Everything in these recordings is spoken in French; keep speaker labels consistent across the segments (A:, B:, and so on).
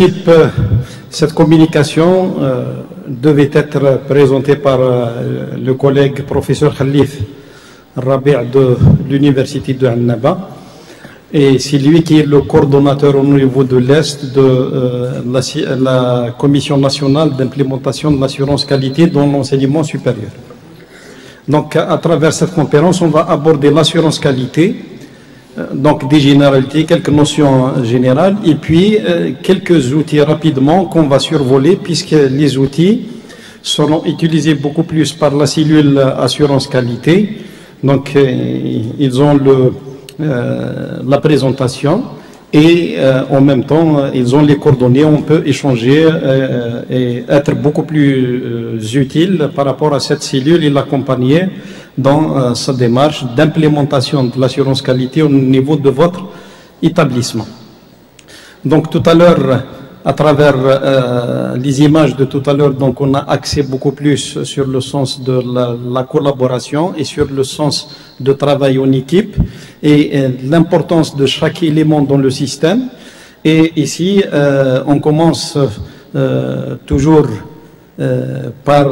A: principe, euh, cette communication euh, devait être présentée par euh, le collègue professeur Khalif Rabi' de l'université de Annaba. Et c'est lui qui est le coordonnateur au niveau de l'Est de la, Commission nationale d'implémentation de l'assurance qualité dans l'enseignement supérieur. Donc, à travers cette conférence, on va aborder l'assurance qualité, donc des généralités, quelques notions générales, et puis euh, quelques outils rapidement qu'on va survoler, puisque les outils seront utilisés beaucoup plus par la cellule assurance qualité. Donc, euh, ils ont la présentation et euh, en même temps, euh, ils ont les coordonnées, on peut échanger euh, et être beaucoup plus utile par rapport à cette cellule et l'accompagner dans sa démarche d'implémentation de l'assurance qualité au niveau de votre établissement. Donc tout à l'heure, à travers euh, les images de tout à l'heure, donc on a accès beaucoup plus sur le sens de la, collaboration et sur le sens de travail en équipe et euh, l'importance de chaque élément dans le système. Et ici, euh, on commence toujours par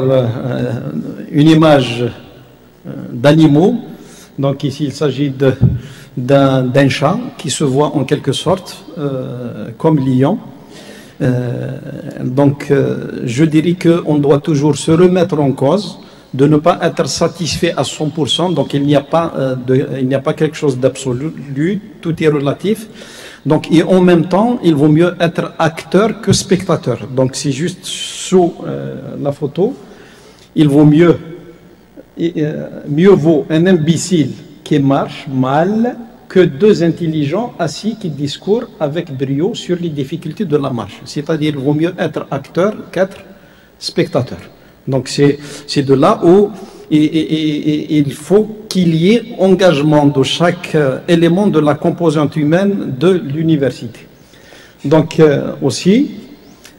A: une image d'animaux. Donc ici, il s'agit d'un chat qui se voit en quelque sorte comme lion. Euh, donc, euh, je dirais qu'on doit toujours se remettre en cause, de ne pas être satisfait à 100%. Donc, il n'y a pas, euh, de, il n'y a pas quelque chose d'absolu, tout est relatif. Donc, et en même temps, il vaut mieux être acteur que spectateur. Donc, c'est juste sous la photo, il vaut mieux, mieux vaut un imbécile qui marche mal que deux intelligents assis qui discourent avec brio sur les difficultés de la marche. C'est-à-dire, il vaut mieux être acteur qu'être spectateur. Donc, c'est de là où il faut qu'il y ait engagement de chaque euh, élément de la composante humaine de l'université. Donc, euh, aussi,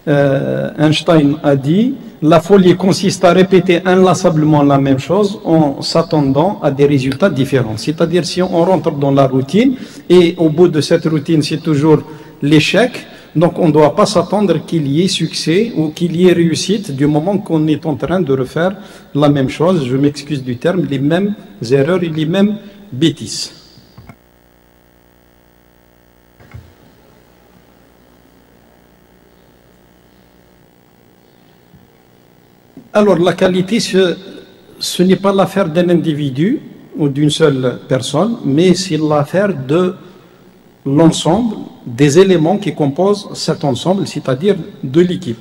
A: euh, Einstein a dit la folie consiste à répéter inlassablement la même chose en s'attendant à des résultats différents. C'est-à-dire si on rentre dans la routine et au bout de cette routine c'est toujours l'échec, donc on ne doit pas s'attendre qu'il y ait succès ou qu'il y ait réussite du moment qu'on est en train de refaire la même chose, je m'excuse du terme, les mêmes erreurs et les mêmes bêtises. Alors la qualité, ce, n'est pas l'affaire d'un individu ou d'une seule personne, mais c'est l'affaire de l'ensemble des éléments qui composent cet ensemble, c'est-à-dire de l'équipe.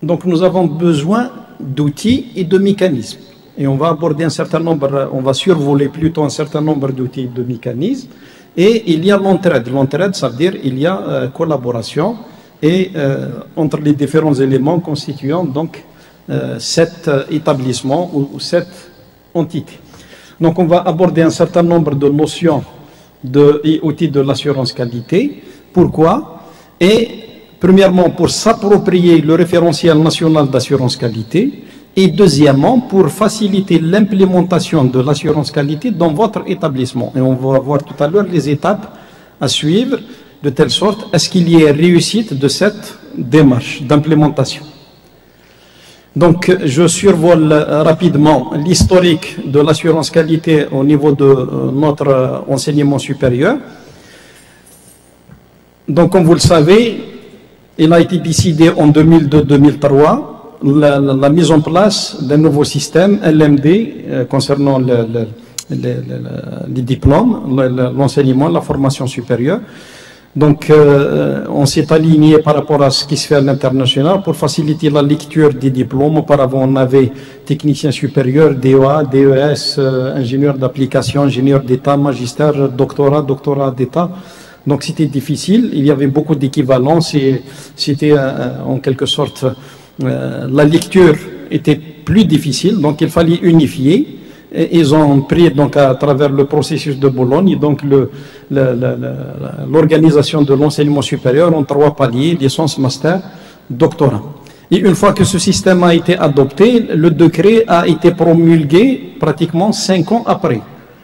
A: Donc nous avons besoin d'outils et de mécanismes. Et on va aborder un certain nombre, on va survoler plutôt un certain nombre d'outils et de mécanismes. Et il y a l'entraide. L'entraide, ça veut dire il y a euh, collaboration et, euh, entre les différents éléments constituant donc euh, cet établissement ou, cette entité. Donc on va aborder un certain nombre de notions de, et outils de l'assurance qualité. Pourquoi? Et premièrement, pour s'approprier le référentiel national d'assurance qualité et deuxièmement, pour faciliter l'implémentation de l'assurance qualité dans votre établissement. Et on va voir tout à l'heure les étapes à suivre, de telle sorte est-ce qu'il y ait réussite de cette démarche d'implémentation. Donc, je survole rapidement l'historique de l'assurance qualité au niveau de euh, notre enseignement supérieur. Donc, comme vous le savez, il a été décidé en 2002-2003 la, mise en place d'un nouveau système LMD euh, concernant les diplômes, l'enseignement, la formation supérieure. Donc, euh, on s'est aligné par rapport à ce qui se fait à l'international pour faciliter la lecture des diplômes. Auparavant, on avait technicien supérieur, DEA, DES, euh, ingénieur d'application, ingénieur d'État, magistère, doctorat, doctorat d'État. Donc, c'était difficile. Il y avait beaucoup d'équivalence et c'était en quelque sorte euh, la lecture était plus difficile, donc il fallait unifier. Et ils ont pris donc à travers le processus de Bologne donc l'organisation de l'enseignement supérieur en trois paliers licence, master, doctorat. Et une fois que ce système a été adopté, le décret a été promulgué pratiquement cinq ans après.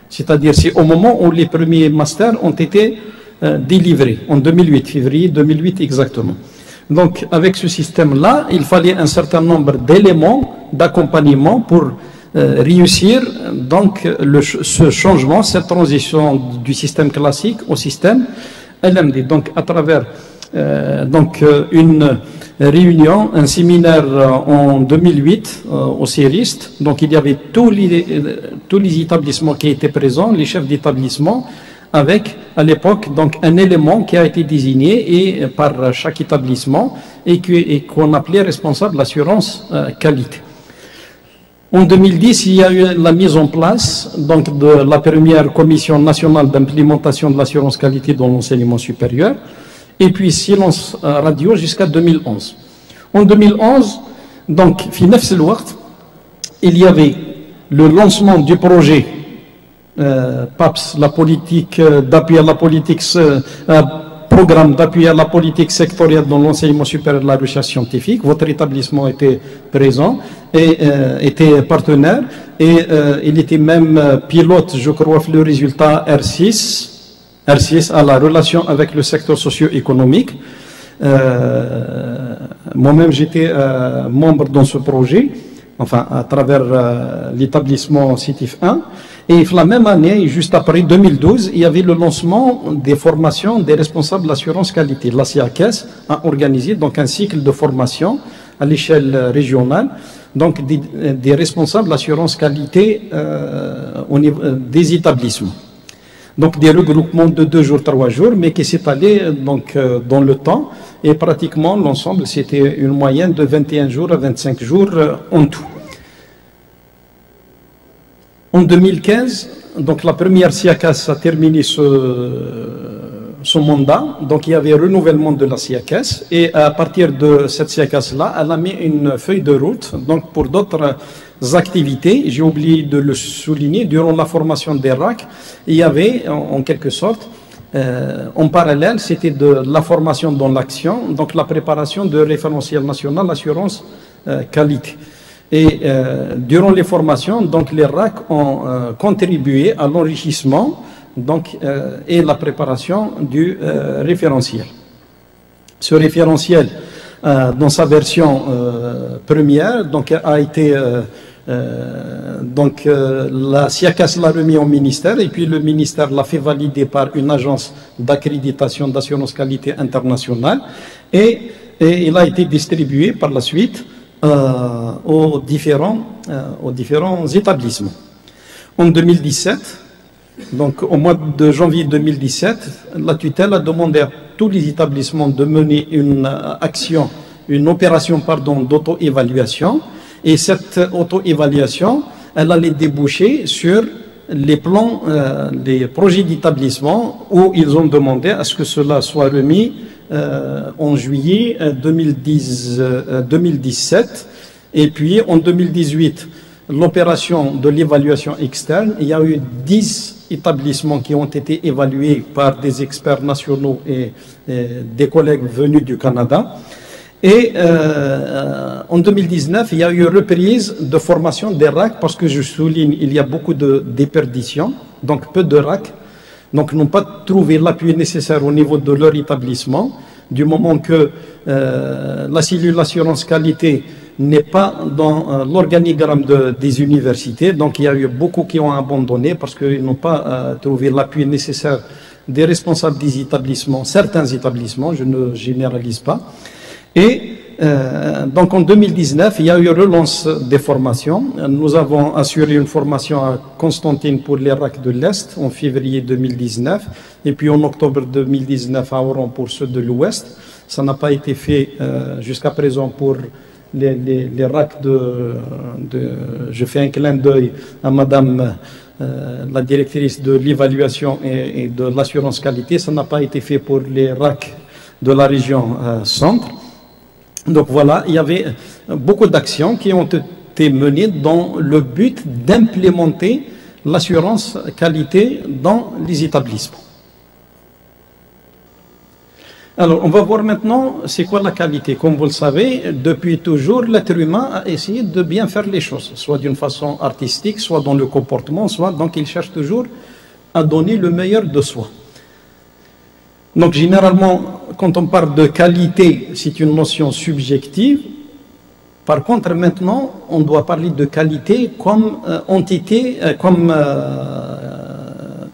A: C'est-à-dire, c'est au moment où les premiers masters ont été euh, délivrés, en 2008, février 2008 exactement. Donc, avec ce système-là, il fallait un certain nombre d'éléments d'accompagnement pour euh, réussir donc ce changement, cette transition du système classique au système LMD. Donc, à travers euh, donc euh, une réunion, un séminaire en 2008 au CIRIST. Donc il y avait tous les, tous les établissements qui étaient présents, les chefs d'établissement, avec à l'époque donc un élément qui a été désigné et par chaque établissement et qu'on appelait responsable d'assurance qualité. En 2010, il y a eu la mise en place donc, de la première commission nationale d'implémentation de l'assurance qualité dans l'enseignement supérieur et puis silence euh, radio jusqu'à 2011. En 2011, donc, il y avait le lancement du projet euh, PAPS, la politique euh, d'appui à la politique, euh, programme d'appui à la politique sectorielle dans l'enseignement supérieur de la recherche scientifique. Votre établissement était présent et était partenaire et il était même pilote, je crois, le résultat R6 RCS a la relation avec le secteur socio-économique. Euh, moi-même, j'étais euh, membre dans ce projet, enfin, à travers euh, l'établissement CITIF 1. Et la même année, juste après 2012, il y avait le lancement des formations des responsables d'assurance qualité. La CIACS a organisé donc un cycle de formation à l'échelle régionale, donc des, des responsables d'assurance qualité au niveau des établissements. Donc des regroupements de deux jours, trois jours, mais qui s'étalaient donc, euh, dans le temps. Et pratiquement l'ensemble, c'était une moyenne de 21 jours à 25 jours euh, en tout. En 2015, donc la première SIACAS a terminé son mandat, donc il y avait renouvellement de la SIACAS, et à partir de cette SIACAS-là, elle a mis une feuille de route donc pour d'autres activités. J'ai oublié de le souligner, durant la formation des RAC, il y avait en, quelque sorte, euh, en parallèle, c'était de la formation dans l'action, donc la préparation de référentiel national assurance euh, qualité. Et euh, durant les formations, donc les RAC ont contribué à l'enrichissement donc, et la préparation du référentiel. Ce référentiel, dans sa version première, donc, a été euh, donc euh, la SIACAS l'a remis au ministère et puis le ministère l'a fait valider par une agence d'accréditation d'assurance qualité internationale et, il a été distribué par la suite euh, aux, différents, aux différents établissements. En 2017, donc au mois de janvier 2017, la tutelle a demandé à tous les établissements de mener une action, une opération pardon d'auto-évaluation et cette auto-évaluation, elle allait déboucher sur les plans, euh, les projets d'établissement où ils ont demandé à ce que cela soit remis euh, en juillet 2010, euh, 2017. Et puis en 2018, l'opération de l'évaluation externe, il y a eu 10 établissements qui ont été évalués par des experts nationaux et des collègues venus du Canada. Et euh, en 2019, il y a eu reprise de formation des RAC parce que je souligne, il y a beaucoup de déperditions, donc peu de RAC, donc n'ont pas trouvé l'appui nécessaire au niveau de leur établissement, du moment que euh, la cellule assurance qualité n'est pas dans euh, l'organigramme de, des universités, donc il y a eu beaucoup qui ont abandonné parce qu'ils n'ont pas trouvé l'appui nécessaire des responsables des établissements, certains établissements, je ne généralise pas. Et euh, donc en 2019, il y a eu relance des formations. Nous avons assuré une formation à Constantine pour l'Irak de l'Est en février 2019 et puis en octobre 2019 à Oran pour ceux de l'Ouest. Ça n'a pas été fait euh, jusqu'à présent pour les, les, les RAC de, Je fais un clin d'œil à Madame euh, la directrice de l'évaluation et, de l'assurance qualité. Ça n'a pas été fait pour les RAC de la région centre. Donc voilà, il y avait beaucoup d'actions qui ont été menées dans le but d'implémenter l'assurance qualité dans les établissements. Alors, on va voir maintenant c'est quoi la qualité. Comme vous le savez, depuis toujours, l'être humain a essayé de bien faire les choses, soit d'une façon artistique, soit dans le comportement, soit donc il cherche toujours à donner le meilleur de soi. Donc généralement, quand on parle de qualité, c'est une notion subjective. Par contre, maintenant, on doit parler de qualité comme euh, entité, euh, comme, euh,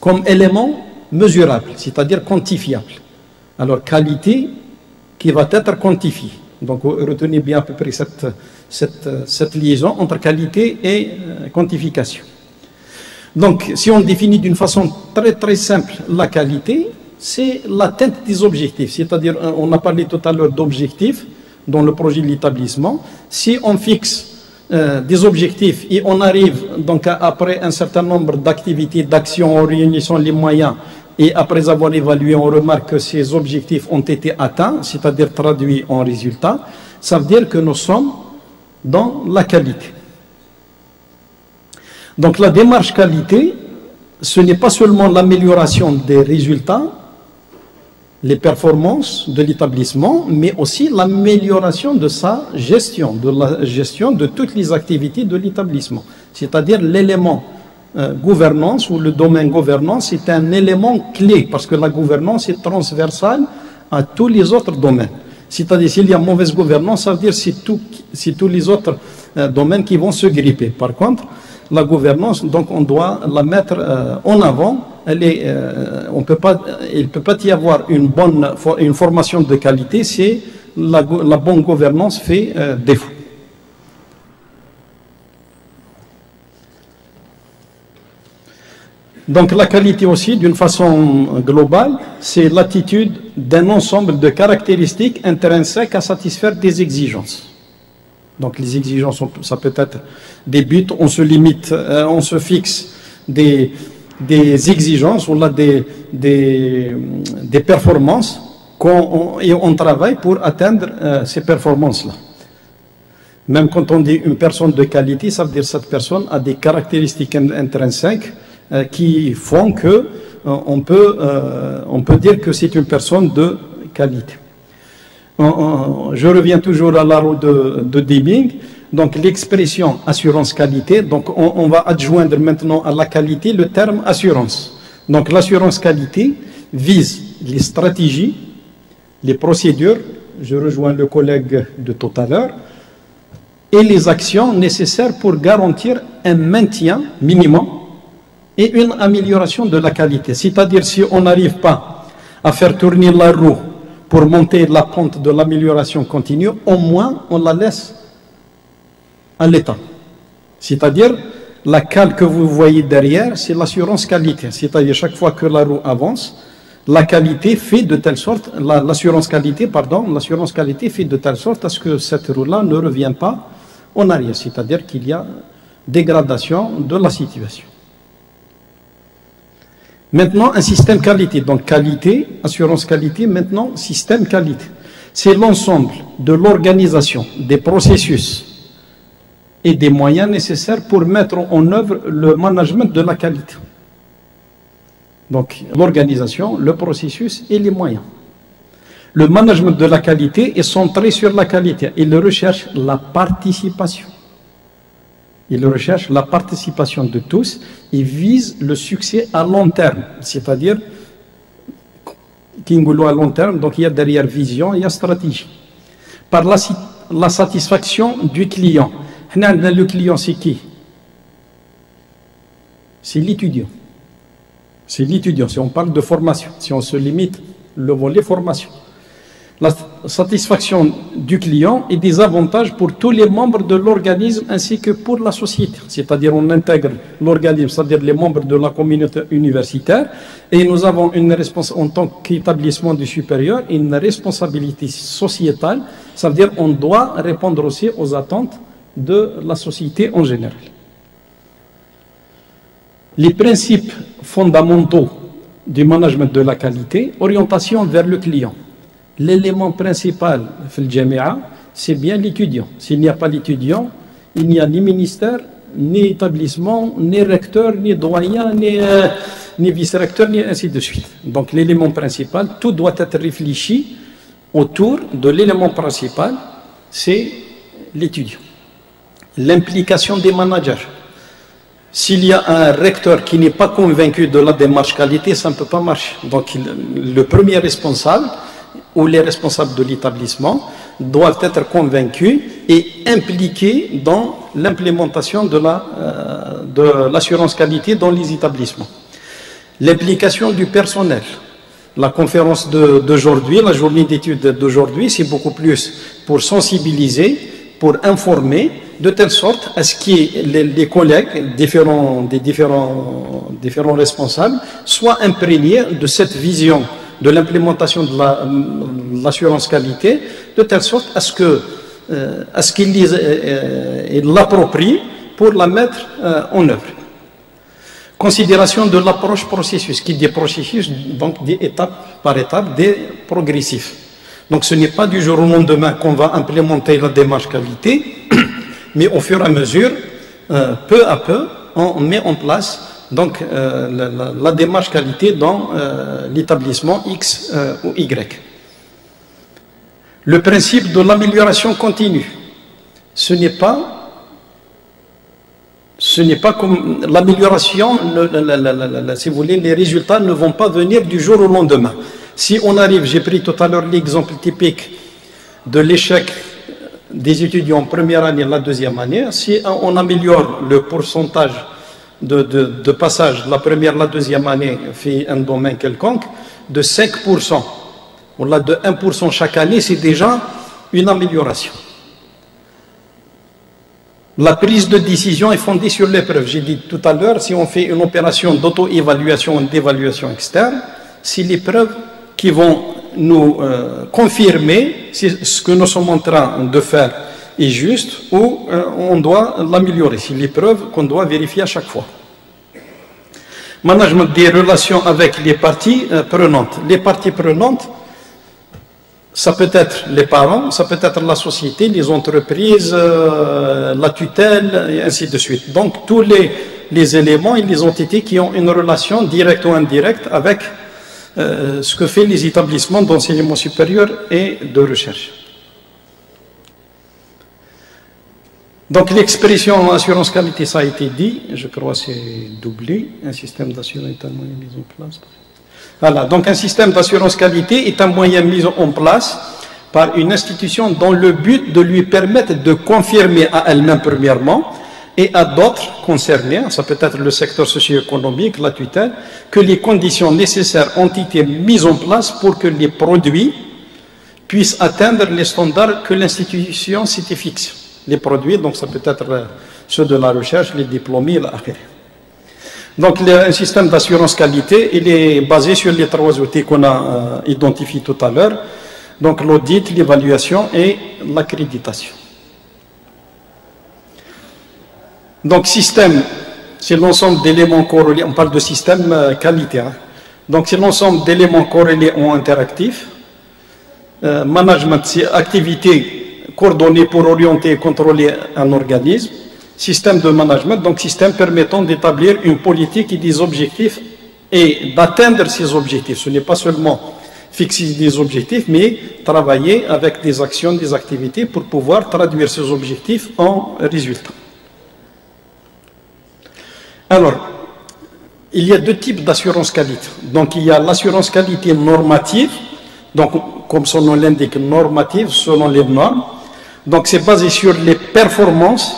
A: comme élément mesurable, c'est-à-dire quantifiable. Alors, qualité qui va être quantifiée. Donc, retenez bien à peu près cette, cette, cette liaison entre qualité et quantification. Donc, si on définit d'une façon très très simple la qualité, c'est l'atteinte des objectifs. C'est-à-dire, on a parlé tout à l'heure d'objectifs dans le projet de l'établissement. Si on fixe euh, des objectifs et on arrive donc après un certain nombre d'activités, d'actions en réunissant les moyens et après avoir évalué, on remarque que ces objectifs ont été atteints, c'est-à-dire traduits en résultats, ça veut dire que nous sommes dans la qualité. Donc la démarche qualité, ce n'est pas seulement l'amélioration des résultats, les performances de l'établissement, mais aussi l'amélioration de sa gestion, de la gestion de toutes les activités de l'établissement. C'est-à-dire l'élément euh, gouvernance ou le domaine gouvernance est un élément clé parce que la gouvernance est transversale à tous les autres domaines. C'est-à-dire s'il y a mauvaise gouvernance, ça veut dire c'est tous les autres euh, domaines qui vont se gripper. Par contre, la gouvernance, donc on doit la mettre euh, en avant. Elle est, euh, peut pas, il ne peut pas y avoir une bonne une formation de qualité si la, bonne gouvernance fait euh, défaut. Donc la qualité aussi, d'une façon globale, c'est l'attitude d'un ensemble de caractéristiques intrinsèques à satisfaire des exigences. Donc les exigences, ça peut être des buts, on se limite, euh, on se fixe des, des exigences, on a des, des, performances et on travaille pour atteindre euh, ces performances-là. Même quand on dit une personne de qualité, ça veut dire que cette personne a des caractéristiques intrinsèques euh, qui font que on, peut, on peut dire que c'est une personne de qualité je reviens toujours à la roue de, de Deming. Donc l'expression assurance qualité, donc on, va adjoindre maintenant à la qualité le terme assurance. Donc l'assurance qualité vise les stratégies, les procédures, je rejoins le collègue de tout à l'heure, et les actions nécessaires pour garantir un maintien minimum et une amélioration de la qualité. C'est-à-dire si on n'arrive pas à faire tourner la roue pour monter la pente de l'amélioration continue, au moins on la laisse à l'état. C'est-à-dire, la cale que vous voyez derrière, c'est l'assurance qualité. C'est-à-dire, chaque fois que la roue avance, la qualité fait de telle sorte, l'assurance qualité, pardon, l'assurance qualité fait de telle sorte à ce que cette roue-là ne revienne pas en arrière. C'est-à-dire qu'il y a dégradation de la situation. Maintenant, un système qualité. Donc qualité, assurance qualité, maintenant système qualité. C'est l'ensemble de l'organisation, des processus et des moyens nécessaires pour mettre en œuvre le management de la qualité. Donc l'organisation, le processus et les moyens. Le management de la qualité est centré sur la qualité. Il recherche la participation. Il recherche la participation de tous et vise le succès à long terme, c'est-à-dire Kingolo à long terme, donc il y a derrière vision, il y a stratégie. Par la satisfaction du client. Le client, c'est qui? C'est l'étudiant. C'est l'étudiant, si on parle de formation, si on se limite le volet formation la satisfaction du client et des avantages pour tous les membres de l'organisme ainsi que pour la société. C'est-à-dire on intègre l'organisme, c'est-à-dire les membres de la communauté universitaire et nous avons une en tant qu'établissement du supérieur une responsabilité sociétale, ça veut dire on doit répondre aussi aux attentes de la société en général. Les principes fondamentaux du management de la qualité, orientation vers le client l'élément principal c'est bien l'étudiant. S'il n'y a pas l'étudiant, il n'y a ni ministère, ni établissement, ni recteur, ni doyen, euh, ni vice-recteur, ni ainsi de suite. Donc l'élément principal, tout doit être réfléchi autour de l'élément principal, c'est l'étudiant. L'implication des managers. S'il y a un recteur qui n'est pas convaincu de la démarche qualité, ça ne peut pas marcher. Donc le premier responsable ou les responsables de l'établissement doivent être convaincus et impliqués dans l'implémentation de l'assurance qualité dans les établissements. L'implication du personnel. La conférence d'aujourd'hui, la journée d'études d'aujourd'hui, c'est beaucoup plus pour sensibiliser, pour informer, de telle sorte à ce que les, collègues différents, des différents, responsables soient imprégnés de cette vision de l'implémentation de l'assurance qualité, de telle sorte à ce euh, qu'ils euh, l'approprient pour la mettre euh, en œuvre. Considération de l'approche processus, qui dit processus, donc des étapes par étape, des progressifs. Donc ce n'est pas du jour au lendemain qu'on va implémenter la démarche qualité, mais au fur et à mesure, peu à peu, on met en place donc euh, la, démarche qualité dans euh, l'établissement X euh, ou Y. Le principe de l'amélioration continue, ce n'est pas ce n'est pas comme l'amélioration, si vous voulez, les résultats ne vont pas venir du jour au lendemain. Si on arrive, j'ai pris tout à l'heure l'exemple typique de l'échec des étudiants en première année la deuxième année, si on améliore le pourcentage de, de, passage, la première, la deuxième année, fait un domaine quelconque, de 5%, ou là de 1% chaque année, c'est déjà une amélioration. La prise de décision est fondée sur l'épreuve. J'ai dit tout à l'heure, si on fait une opération d'auto-évaluation d'évaluation externe, c'est l'épreuve qui vont nous euh, confirmer si ce que nous sommes en train de faire est juste ou euh, on doit l'améliorer. C'est l'épreuve qu'on doit vérifier à chaque fois. Management des relations avec les parties euh, prenantes. Les parties prenantes, ça peut être les parents, ça peut être la société, les entreprises, la tutelle, et ainsi de suite. Donc tous les éléments et les entités qui ont une relation directe ou indirecte avec ce que font les établissements d'enseignement supérieur et de recherche. Donc l'expression assurance qualité, ça a été dit, je crois c'est doublé, un système d'assurance est un moyen mis en place. Voilà, donc un système d'assurance qualité est un moyen mis en place par une institution dans le but de lui permettre de confirmer à elle-même premièrement et à d'autres concernés, ça peut être le secteur socio-économique, la tutelle, que les conditions nécessaires ont été mises en place pour que les produits puissent atteindre les standards que l'institution s'était fixés les produits, donc ça peut être euh, ceux de la recherche, les diplômés, l'affaire. Donc un système d'assurance qualité, il est basé sur les trois outils qu'on a euh, identifiés tout à l'heure, donc l'audit, l'évaluation et l'accréditation. Donc système, c'est l'ensemble d'éléments corrélés, on parle de système euh, qualité, hein. donc c'est l'ensemble d'éléments corrélés ou interactifs. management, c'est activité coordonné pour orienter et contrôler un organisme, système de management, donc système permettant d'établir une politique et des objectifs et d'atteindre ces objectifs. Ce n'est pas seulement fixer des objectifs, mais travailler avec des actions, des activités pour pouvoir traduire ces objectifs en résultats. Alors, il y a deux types d'assurance qualité. Donc, il y a l'assurance qualité normative, donc, comme son nom l'indique, normative selon les normes. Donc c'est basé sur les performances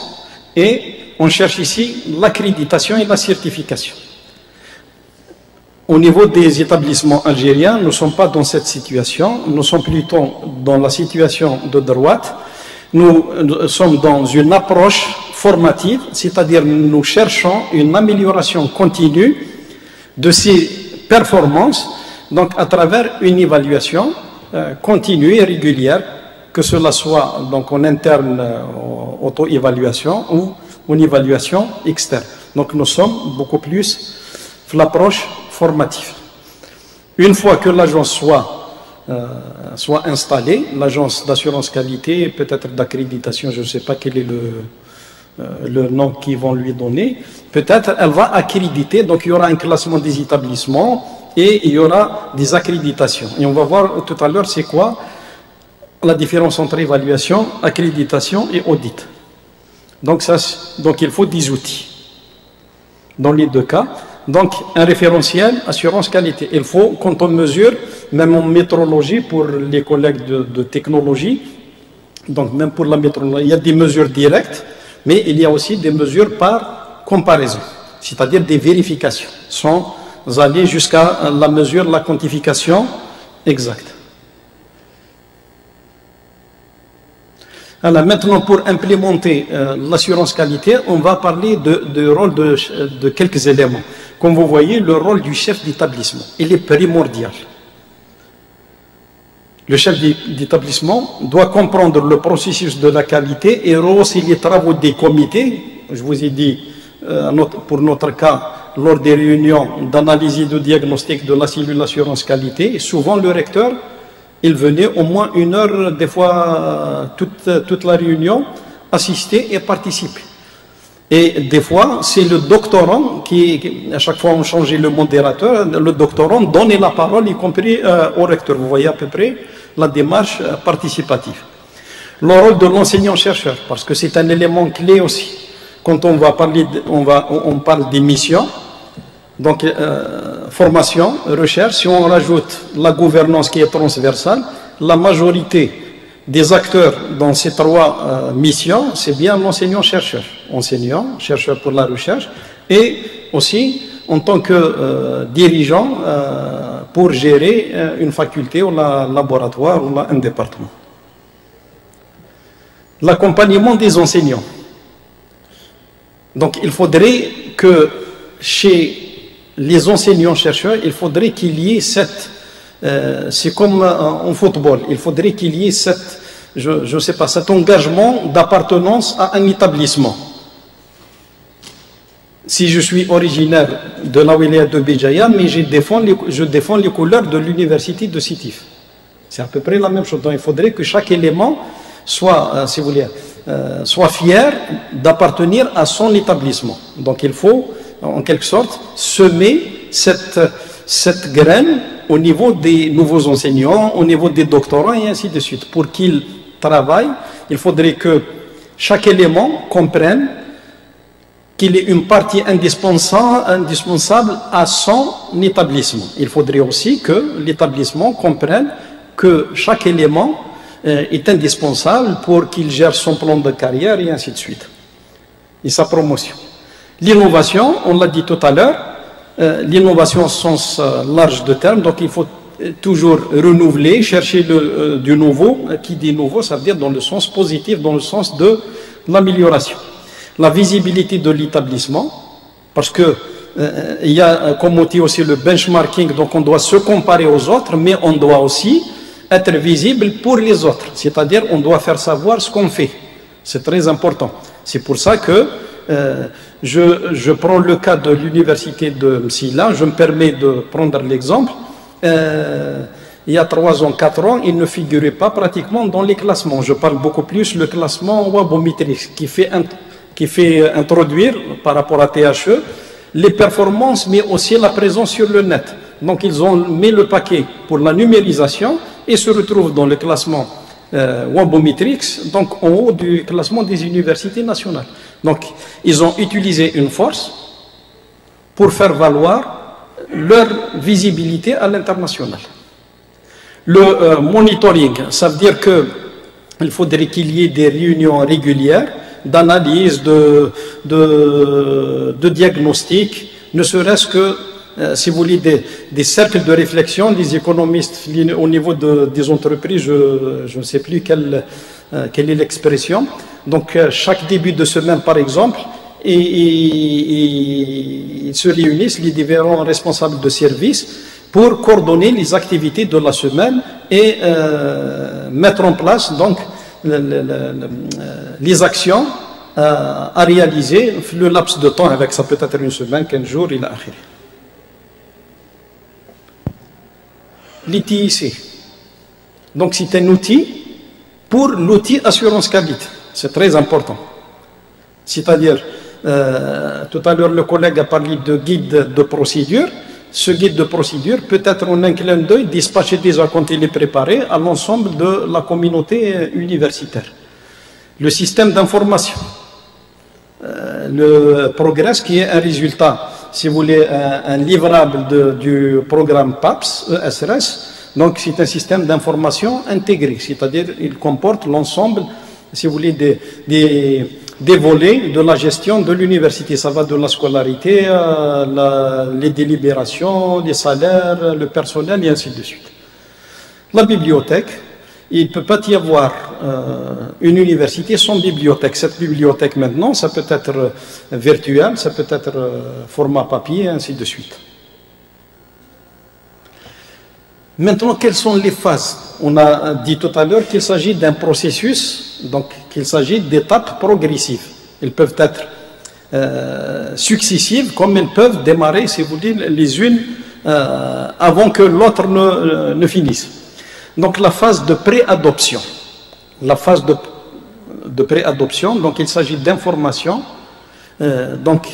A: et on cherche ici l'accréditation et la certification. Au niveau des établissements algériens, nous ne sommes pas dans cette situation, nous sommes plutôt dans la situation de droite. Nous sommes dans une approche c'est-à-dire nous cherchons une amélioration continue de ces performances, donc à travers une évaluation euh, continue et régulière que cela soit donc en interne euh, auto-évaluation ou une évaluation externe. Donc nous sommes beaucoup plus l'approche formative. Une fois que l'agence soit, euh, soit installée, l'agence d'assurance qualité, peut-être d'accréditation, je ne sais pas quel est le, le nom qu'ils vont lui donner, peut-être elle va accréditer, donc il y aura un classement des établissements et il y aura des accréditations. Et on va voir tout à l'heure c'est quoi la différence entre évaluation, accréditation et audit. Donc, ça, donc il faut des outils. dans les deux cas. Donc, un référentiel, assurance qualité. Il faut, quand on mesure, même en métrologie, pour les collègues de, technologie, donc même pour la métrologie, il y a des mesures directes, mais il y a aussi des mesures par comparaison, c'est-à-dire des vérifications, sans aller jusqu'à la mesure, la quantification exacte. Alors maintenant, pour implémenter euh, l'assurance qualité, on va parler de, rôle de, de, quelques éléments. Comme vous voyez, le rôle du chef d'établissement, il est primordial. Le chef d'établissement doit comprendre le processus de la qualité et aussi les travaux des comités. Je vous ai dit, euh, pour notre cas, lors des réunions d'analyse et de diagnostic de la cellule assurance qualité, souvent le recteur il venait au moins une heure, des fois toute, toute la réunion, assister et participer. Et des fois, c'est le doctorant qui, à chaque fois on changeait le modérateur, le doctorant donnait la parole, y compris euh, au recteur. Vous voyez à peu près la démarche euh, participative. Le rôle de l'enseignant-chercheur, parce que c'est un élément clé aussi. Quand on va parler, on, va, on parle des missions, donc, euh, formation, recherche, si on rajoute la gouvernance qui est transversale, la majorité des acteurs dans ces trois euh, missions, c'est bien l'enseignant-chercheur. Enseignant, chercheur pour la recherche, et aussi en tant que euh, dirigeant pour gérer une faculté ou un laboratoire ou un département. L'accompagnement des enseignants. Donc, il faudrait que chez les enseignants-chercheurs, il faudrait qu'il y ait cette... Euh, c'est comme en football, il faudrait qu'il y ait cette, je ne sais pas, cet engagement d'appartenance à un établissement. Si je suis originaire de la wilaya de Béjaïa, mais je défends, les, je défends les couleurs de l'université de Sitif. C'est à peu près la même chose. Donc il faudrait que chaque élément soit, euh, si vous voulez, euh, soit fier d'appartenir à son établissement. Donc il faut en quelque sorte, semer cette, cette graine au niveau des nouveaux enseignants, au niveau des doctorants et ainsi de suite. Pour qu'ils travaillent, il faudrait que chaque élément comprenne qu'il est une partie indispensable, à son établissement. Il faudrait aussi que l'établissement comprenne que chaque élément euh, est indispensable pour qu'il gère son plan de carrière et ainsi de suite. Et sa promotion. L'innovation, on l'a dit tout à l'heure, euh, l'innovation au sens euh, large de terme, donc il faut euh, toujours renouveler, chercher du nouveau. Qui dit nouveau, ça veut dire dans le sens positif, dans le sens de l'amélioration. La visibilité de l'établissement, parce que il y a comme outil aussi le benchmarking, donc on doit se comparer aux autres, mais on doit aussi être visible pour les autres, c'est-à-dire on doit faire savoir ce qu'on fait. C'est très important. C'est pour ça que euh, je, prends le cas de l'université de Msila, je me permets de prendre l'exemple. Euh, il y a trois ans, quatre ans, il ne figurait pas pratiquement dans les classements. Je parle beaucoup plus le classement Wabometrics qui fait, qui fait introduire par rapport à THE les performances, mais aussi la présence sur le net. Donc ils ont mis le paquet pour la numérisation et se retrouvent dans le classement euh, Wabometrics, donc en haut du classement des universités nationales. Donc, ils ont utilisé une force pour faire valoir leur visibilité à l'international. Le euh, monitoring, ça veut dire qu'il faudrait qu'il y ait des réunions régulières d'analyse, de, de diagnostic, ne serait-ce que euh, si vous voulez, des, cercles de réflexion des économistes au niveau des entreprises, je ne sais plus quelle, euh, quelle est l'expression. Donc, euh, chaque début de semaine, par exemple, ils se réunissent, les différents responsables de service, pour coordonner les activités de la semaine et mettre en place donc les actions à réaliser le laps de temps avec ça peut être une semaine, 15 jours, il a l'ITIC. Donc c'est un outil pour l'outil assurance qualité. C'est très important. C'est-à-dire, euh, tout à l'heure le collègue a parlé de guide de procédure. Ce guide de procédure peut être en un clin d'œil dispatché déjà quand il est préparé à l'ensemble de la communauté universitaire. Le système d'information. le progrès qui est un résultat, si vous voulez, un, livrable du programme PAPS, ESRS. Donc c'est un système d'information intégré, c'est-à-dire il comporte l'ensemble, si vous voulez, des, des, volets de la gestion de l'université. Ça va de la scolarité, les délibérations, les salaires, le personnel et ainsi de suite. La bibliothèque, il ne peut pas y avoir euh, une université sans bibliothèque. Cette bibliothèque maintenant, ça peut être euh, virtuel, ça peut être euh, format papier, ainsi de suite. Maintenant, quelles sont les phases? On a dit tout à l'heure qu'il s'agit d'un processus, donc qu'il s'agit d'étapes progressives. Elles peuvent être successives, comme elles peuvent démarrer, si vous dites, les unes avant que l'autre ne finisse. Donc la phase de préadoption. La phase de, préadoption, donc il s'agit d'information. Euh, donc,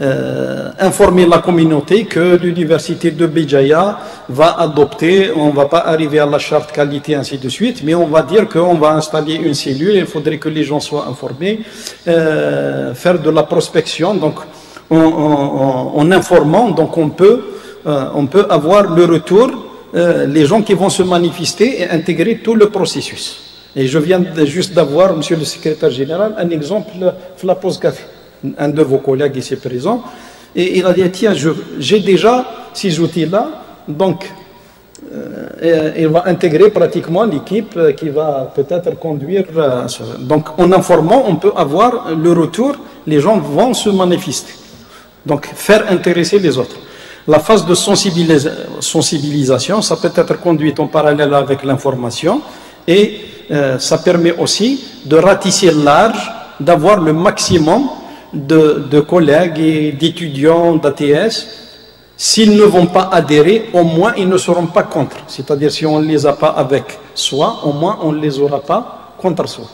A: euh, informer la communauté que l'université de Béjaïa va adopter, on ne va pas arriver à la charte qualité, ainsi de suite, mais on va dire qu'on va installer une cellule, il faudrait que les gens soient informés, euh, faire de la prospection, donc en, informant, donc on peut avoir le retour euh, les gens qui vont se manifester et intégrer tout le processus. Et je viens juste d'avoir, monsieur le secrétaire général, un exemple, café. Un de vos collègues ici présent. Et il a dit, tiens, j'ai déjà ces outils-là, donc euh, il va intégrer pratiquement l'équipe qui va peut-être conduire. Euh, donc en informant, on peut avoir le retour, les gens vont se manifester. Donc faire intéresser les autres. La phase de sensibilisation, ça peut être conduite en parallèle avec l'information et euh, ça permet aussi de ratisser large, d'avoir le maximum de, collègues et d'étudiants d'ATS. S'ils ne vont pas adhérer, au moins ils ne seront pas contre. C'est-à-dire si on ne les a pas avec soi, au moins on ne les aura pas contre soi.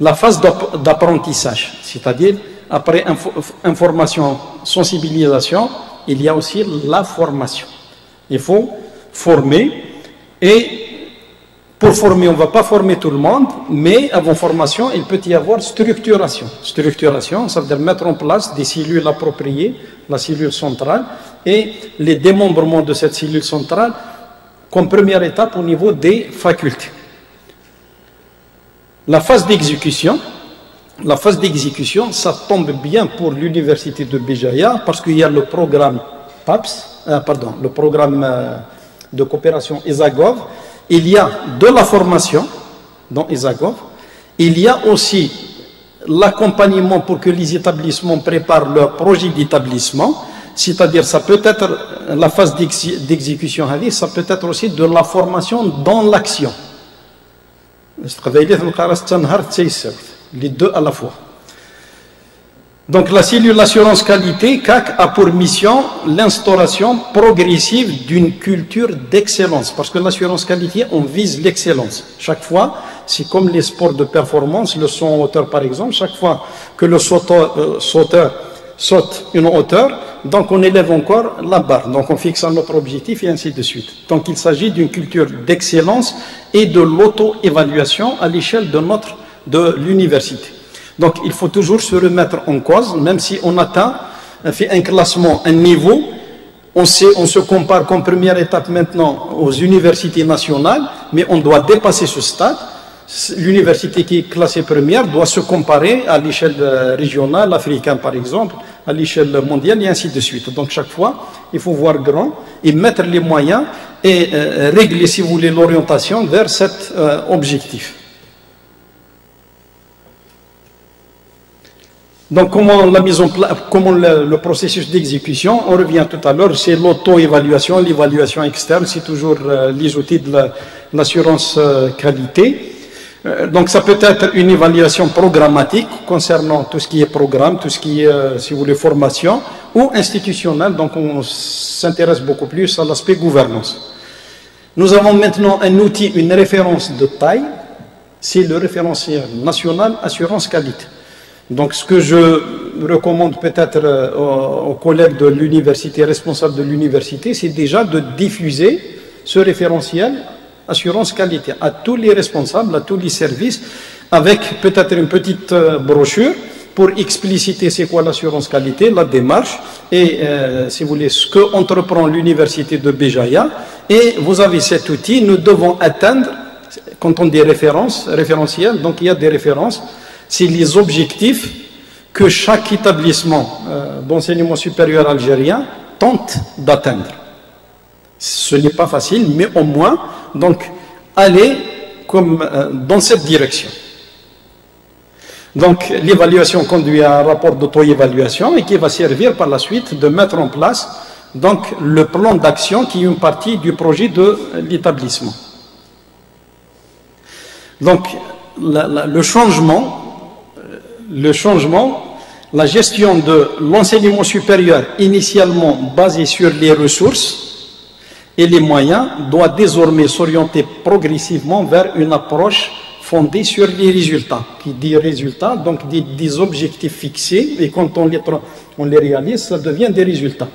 A: La phase d'apprentissage, c'est-à-dire après information, sensibilisation, il y a aussi la formation. Il faut former et pour former, on ne va pas former tout le monde, mais avant formation, il peut y avoir structuration. Structuration, ça veut dire mettre en place des cellules appropriées, la cellule centrale, et les démembrements de cette cellule centrale comme première étape au niveau des facultés. La phase d'exécution, la phase d'exécution, ça tombe bien pour l'université de Béjaïa parce qu'il y a le programme PAPS, euh, pardon, le programme euh, de coopération ESAGOV. Il y a de la formation dans ESAGOV. Il y a aussi l'accompagnement pour que les établissements préparent leur projet d'établissement. C'est-à-dire, ça peut être la phase d'exécution, ça peut être aussi de la formation dans l'action les deux à la fois. Donc la cellule assurance qualité, CAC, a pour mission l'instauration progressive d'une culture d'excellence. Parce que l'assurance qualité, on vise l'excellence. Chaque fois, c'est comme les sports de performance, le saut en hauteur par exemple, chaque fois que le sauteur, euh, sauteur saute une hauteur, donc on élève encore la barre, donc on fixe notre objectif et ainsi de suite. Donc il s'agit d'une culture d'excellence et de l'auto-évaluation à l'échelle de notre de l'université. Donc il faut toujours se remettre en cause, même si on atteint, fait un classement, un niveau, on, sait, on se compare comme première étape maintenant aux universités nationales, mais on doit dépasser ce stade. L'université qui est classée première doit se comparer à l'échelle euh, régionale, africaine par exemple, à l'échelle mondiale et ainsi de suite. Donc chaque fois, il faut voir grand et mettre les moyens et euh, régler, si vous voulez, l'orientation vers cet euh, objectif. Donc, comment la mise en comment le, processus d'exécution, on revient tout à l'heure, c'est l'auto-évaluation, l'évaluation externe, c'est toujours euh, les outils de l'assurance euh, qualité. Euh, donc, ça peut être une évaluation programmatique concernant tout ce qui est programme, tout ce qui est, si vous voulez, formation, ou institutionnelle, donc on s'intéresse beaucoup plus à l'aspect gouvernance. Nous avons maintenant un outil, une référence de taille, c'est le référentiel national assurance qualité. Donc ce que je recommande peut-être euh, aux collègues de l'université, responsables de l'université, c'est déjà de diffuser ce référentiel assurance qualité à tous les responsables, à tous les services, avec peut-être une petite euh, brochure pour expliciter c'est quoi l'assurance qualité, la démarche et euh, si vous voulez ce que entreprend l'université de Béjaïa. Et vous avez cet outil, nous devons atteindre quand on dit références, référentiel, donc il y a des références, c'est les objectifs que chaque établissement euh, d'enseignement supérieur algérien tente d'atteindre. Ce n'est pas facile, mais au moins, donc, aller comme, euh, dans cette direction. Donc l'évaluation conduit à un rapport d'auto-évaluation et qui va servir par la suite de mettre en place donc, le plan d'action qui est une partie du projet de l'établissement. Donc le changement, le changement, la gestion de l'enseignement supérieur initialement basé sur les ressources et les moyens doit désormais s'orienter progressivement vers une approche fondé sur les résultats. Qui dit résultats, donc des, objectifs fixés, et quand on les, on les réalise, ça devient des résultats.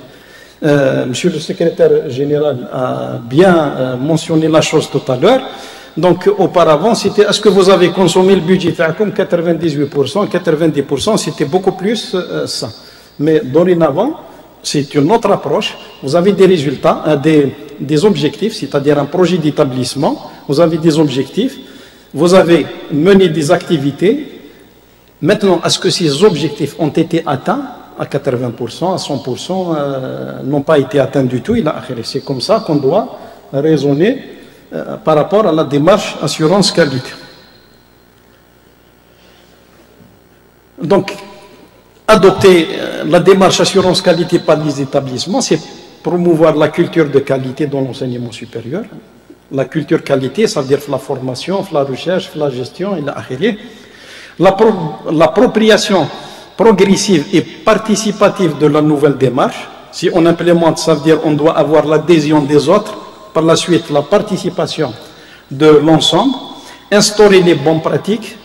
A: Euh, monsieur le secrétaire général a bien euh, mentionné la chose tout à l'heure. Donc, auparavant, c'était est-ce que vous avez consommé le budget comme 98%, 90%, c'était beaucoup plus euh, ça. Mais dorénavant, c'est une autre approche. Vous avez des résultats, des, des objectifs, c'est-à-dire un projet d'établissement. Vous avez des objectifs vous avez mené des activités. Maintenant, est-ce que ces objectifs ont été atteints à 80%, à 100%, euh, n'ont pas été atteints du tout C'est comme ça qu'on doit raisonner euh, par rapport à la démarche assurance qualité. Donc, adopter euh, la démarche assurance qualité par les établissements, c'est promouvoir la culture de qualité dans l'enseignement supérieur, la culture qualité, ça veut dire la formation, la recherche, la gestion et L'appropriation progressive et participative de la nouvelle démarche, si on implémente, ça veut dire on doit avoir l'adhésion des autres, par la suite la participation de l'ensemble, instaurer les bonnes pratiques,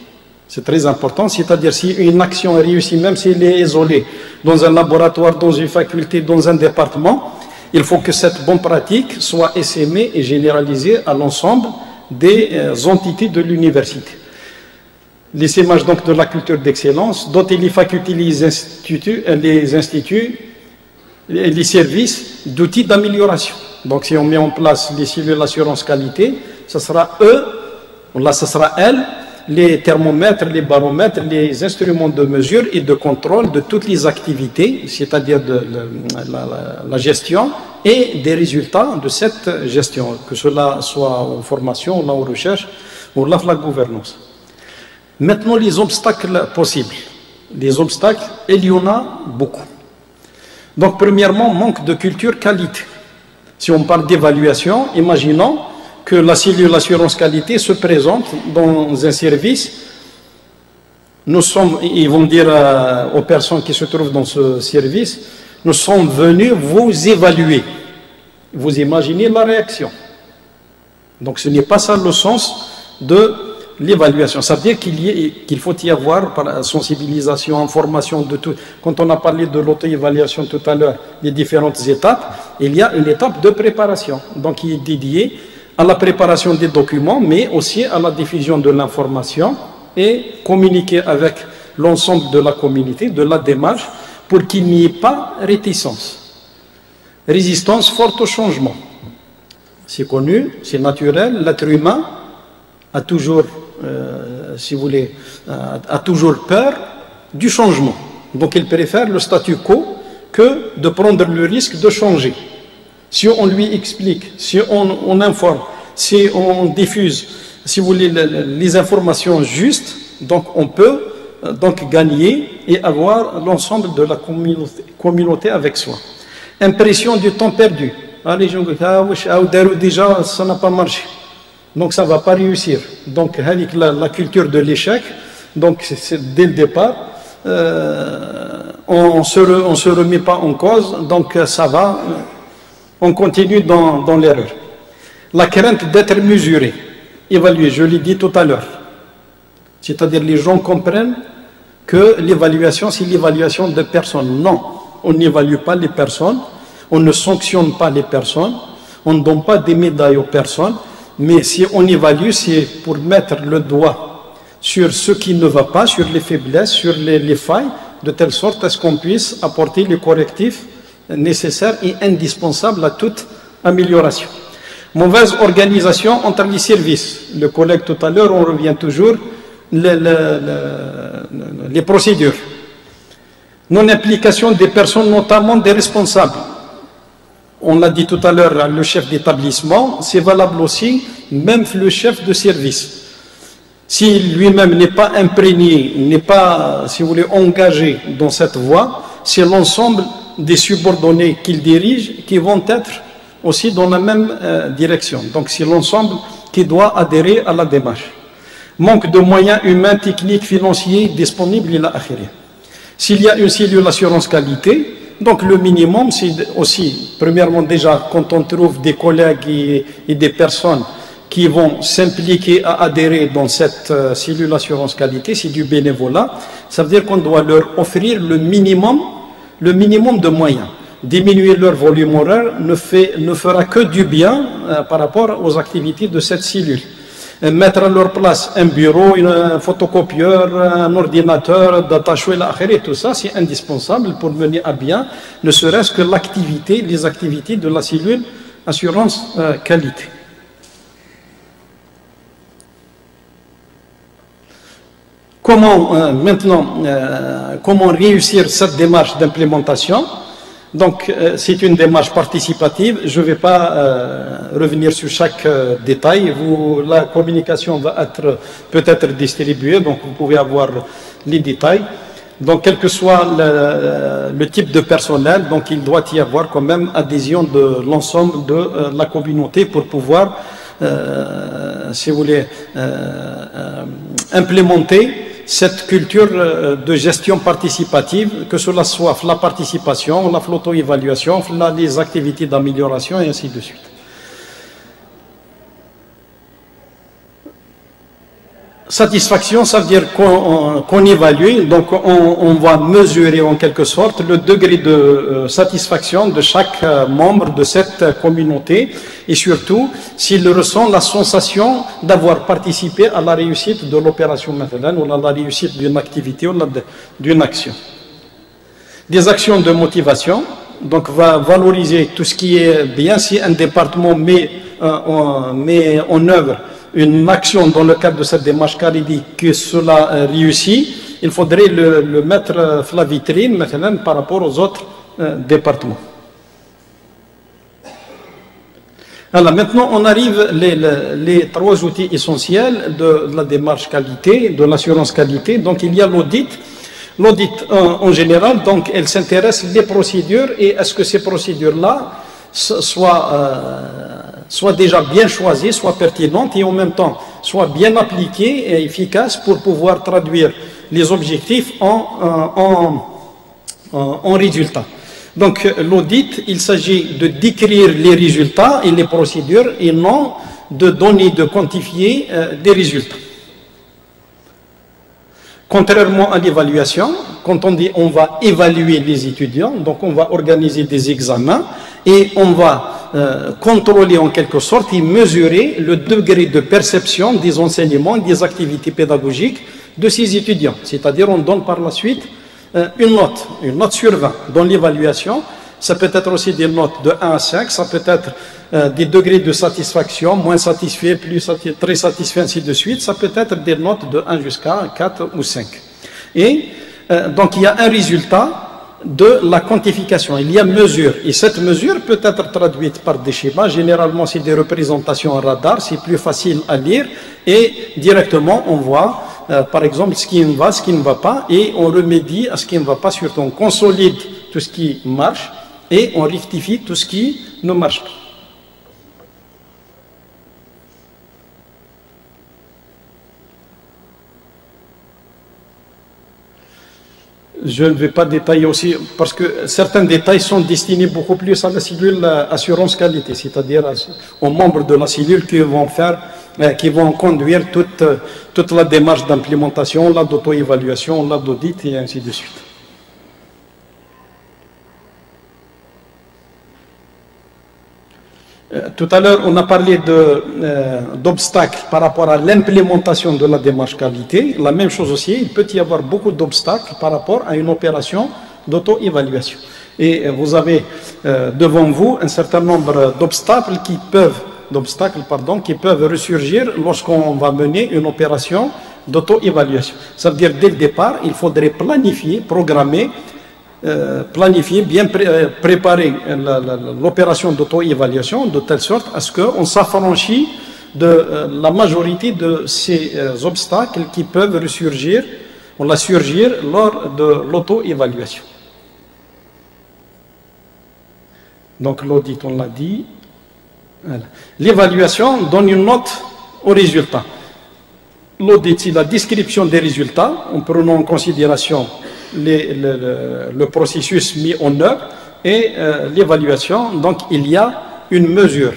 A: c'est très important, c'est-à-dire si une action est réussie, même si elle est isolée, dans un laboratoire, dans une faculté, dans un département, il faut que cette bonne pratique soit essaimée et généralisée à l'ensemble des euh, entités de l'université. L'essaimage donc de la culture d'excellence, doter les facultés, les instituts, euh, les, instituts, les services d'outils d'amélioration. Donc si on met en place les cellules d'assurance qualité, ce sera eux, là ce sera elles, les thermomètres, les baromètres, les instruments de mesure et de contrôle de toutes les activités, c'est-à-dire de, la, gestion et des résultats de cette gestion, que cela soit en formation, en recherche ou la, la gouvernance. Maintenant, les obstacles possibles. Les obstacles, il y en a beaucoup. Donc, premièrement, manque de culture qualité. Si on parle d'évaluation, imaginons que la cellule assurance qualité se présente dans un service. Nous sommes, ils vont dire euh, aux personnes qui se trouvent dans ce service, nous sommes venus vous évaluer. Vous imaginez la réaction. Donc ce n'est pas ça le sens de l'évaluation. Ça veut dire qu'il faut y avoir par sensibilisation, information de tout. Quand on a parlé de l'auto-évaluation tout à l'heure, les différentes étapes, il y a une étape de préparation. Donc qui est dédiée à la préparation des documents, mais aussi à la diffusion de l'information et communiquer avec l'ensemble de la communauté, de la démarche, pour qu'il n'y ait pas réticence. Résistance forte au changement. C'est connu, c'est naturel, l'être humain a toujours, euh, si vous voulez, a toujours peur du changement. Donc il préfère le statu quo que de prendre le risque de changer si on lui explique, si on, informe, si on diffuse, si vous voulez, les informations justes, donc on peut euh, donc gagner et avoir l'ensemble de la communauté, avec soi. Impression du temps perdu. Les gens ah, ah, déjà, ça n'a pas marché. Donc ça ne va pas réussir. Donc avec la, culture de l'échec, donc dès le départ, euh, on ne se, se remet pas en cause, donc ça va on continue dans, l'erreur. La crainte d'être mesuré, évalué, je l'ai dit tout à l'heure. C'est-à-dire les gens comprennent que l'évaluation, c'est l'évaluation de personnes. Non, on n'évalue pas les personnes, on ne sanctionne pas les personnes, on ne donne pas des médailles aux personnes, mais si on évalue, c'est pour mettre le doigt sur ce qui ne va pas, sur les faiblesses, sur les, failles, de telle sorte à ce qu'on puisse apporter les correctifs nécessaires et indispensables à toute amélioration. Mauvaise organisation entre les services. Le collègue tout à l'heure, on revient toujours, les, les procédures. Non-implication des personnes, notamment des responsables. On l'a dit tout à l'heure, le chef d'établissement, c'est valable aussi, même le chef de service. Si lui-même n'est pas imprégné, n'est pas, si vous voulez, engagé dans cette voie, c'est l'ensemble des subordonnés qu'il dirige qui vont être aussi dans la même euh, direction. Donc c'est l'ensemble qui doit adhérer à la démarche. Manque de moyens humains, techniques, financiers disponibles, il a S'il y a une cellule assurance qualité, donc le minimum, c'est aussi, premièrement déjà, quand on trouve des collègues et, des personnes qui vont s'impliquer à adhérer dans cette euh, cellule assurance qualité, c'est du bénévolat, ça veut dire qu'on doit leur offrir le minimum, le minimum de moyens diminuer leur volume horaire ne, fera que du bien euh, par rapport aux activités de cette cellule. Euh, mettre à leur place un bureau, un photocopieur, un ordinateur, data et tout ça, c'est indispensable pour mener à bien, ne serait-ce que l'activité, les activités de la cellule assurance euh, qualité. Comment maintenant, comment réussir cette démarche d'implémentation? Donc, euh, c'est une démarche participative. Je ne vais pas euh, revenir sur chaque euh, détail. Vous, la communication va être peut-être distribuée, donc vous pouvez avoir les détails. Donc, quel que soit le, type de personnel, donc il doit y avoir quand même adhésion de l'ensemble de la communauté pour pouvoir, si vous voulez, implémenter cette culture euh, de gestion participative, que cela soit la participation, la flotto-évaluation, les activités d'amélioration et ainsi de suite. Satisfaction, ça veut dire qu'on évalue, donc on, va mesurer en quelque sorte le degré de euh, satisfaction de chaque euh, membre de cette communauté et surtout s'il ressent la sensation d'avoir participé à la réussite de l'opération maintenant ou à la réussite d'une activité ou d'une action. Des actions de motivation, donc va valoriser tout ce qui est bien si un département euh, met en œuvre une action dans le cadre de cette démarche dit que cela euh, réussit, il faudrait le, mettre euh, la vitrine maintenant par rapport aux autres euh, départements. Alors maintenant, on arrive les, les, trois outils essentiels de, la démarche qualité, de l'assurance qualité. Donc il y a l'audit. L'audit en, général, donc elle s'intéresse des procédures et est-ce que ces procédures-là soient soit déjà bien choisie, soit pertinente et en même temps soit bien appliquée et efficace pour pouvoir traduire les objectifs en, en, en, résultats. Donc l'audit, il s'agit de décrire les résultats et les procédures et non de donner, de quantifier euh, des résultats. Contrairement à l'évaluation, quand on dit on va évaluer les étudiants, donc on va organiser des examens et on va euh, contrôler en quelque sorte et mesurer le degré de perception des enseignements des activités pédagogiques de ces étudiants. C'est-à-dire on donne par la suite euh, une note, une note sur 20 dans l'évaluation. Ça peut être aussi des notes de 1 à 5, ça peut être euh, des degrés de satisfaction, moins satisfait, plus très satisfait, ainsi de suite. Ça peut être des notes de 1 jusqu'à 4 ou 5. Et donc il y a un résultat de la quantification. Il y a mesure. Et cette mesure peut être traduite par des schémas. Généralement, c'est des représentations en radar. C'est plus facile à lire. Et directement, on voit, euh, par exemple, ce qui va, ce qui ne va pas. Et on remédie à ce qui ne va pas. Surtout, on consolide tout ce qui marche. Et on rectifie tout ce qui ne marche pas. Je ne vais pas détailler aussi, parce que certains détails sont destinés beaucoup plus à la cellule assurance qualité, c'est-à-dire aux membres de la cellule qui vont faire, euh, qui vont conduire toute, toute la démarche d'implémentation, la d'auto-évaluation, la d'audit et ainsi de suite. Euh, tout à l'heure, on a parlé euh, d'obstacles par rapport à l'implémentation de la démarche qualité. La même chose aussi, il peut y avoir beaucoup d'obstacles par rapport à une opération d'auto-évaluation. Et vous avez devant vous un certain nombre d'obstacles qui peuvent d'obstacles pardon, qui peuvent ressurgir lorsqu'on va mener une opération d'auto-évaluation. Ça veut dire dès le départ, il faudrait planifier, programmer, euh, planifier, bien euh, préparer l'opération d'auto-évaluation de telle sorte à ce qu'on s'affranchit de euh, la majorité de ces obstacles qui peuvent ressurgir, on la surgir lors de l'auto-évaluation. Donc l'audit, on l'a dit. L'évaluation donne une note au résultat l'audit, c'est la description des résultats en prenant en considération le, processus mis en œuvre et euh, l'évaluation. Donc, il y a une mesure.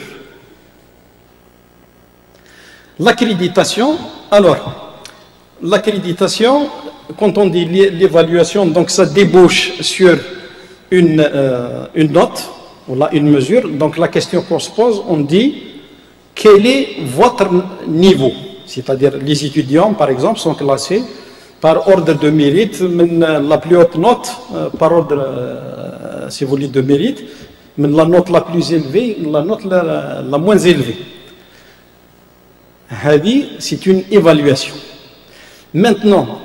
A: L'accréditation, alors, l'accréditation, quand on dit l'évaluation, donc ça débouche sur une, euh, une note, ou là, une mesure. Donc, la question qu'on se pose, on dit, quel est votre niveau? C'est-à-dire les étudiants, par exemple, sont classés par ordre de mérite, la plus haute note, euh, par ordre, euh, si vous voulez, de mérite, la note la plus élevée, la note la, moins élevée. C'est une évaluation. Maintenant,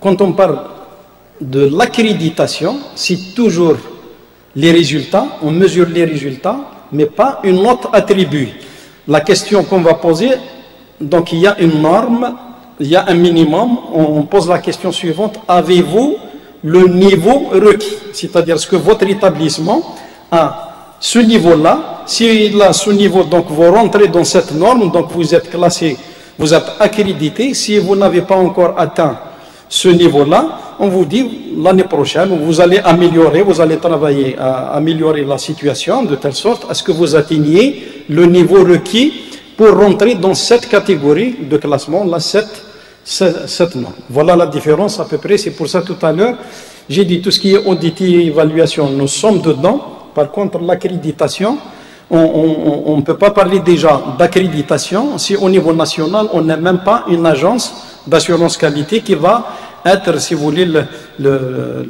A: quand on parle de l'accréditation, c'est toujours les résultats, on mesure les résultats, mais pas une note attribuée. La question qu'on va poser, donc il y a une norme, il y a un minimum. On pose la question suivante avez-vous le niveau requis? C'est-à-dire, est-ce que votre établissement a ce niveau-là? S'il a ce niveau, donc vous rentrez dans cette norme, donc vous êtes classé, vous êtes accrédité. Si vous n'avez pas encore atteint ce niveau-là, on vous dit l'année prochaine, vous allez améliorer, vous allez travailler à améliorer la situation de telle sorte à ce que vous atteigniez le niveau requis pour rentrer dans cette catégorie de classement, là, cette, cette, norme. Voilà la différence à peu près. C'est pour ça tout à l'heure, j'ai dit tout ce qui est audit et évaluation, nous sommes dedans. Par contre, l'accréditation, on ne peut pas parler déjà d'accréditation si au niveau national, on n'a même pas une agence d'assurance qualité qui va être, si vous voulez, le,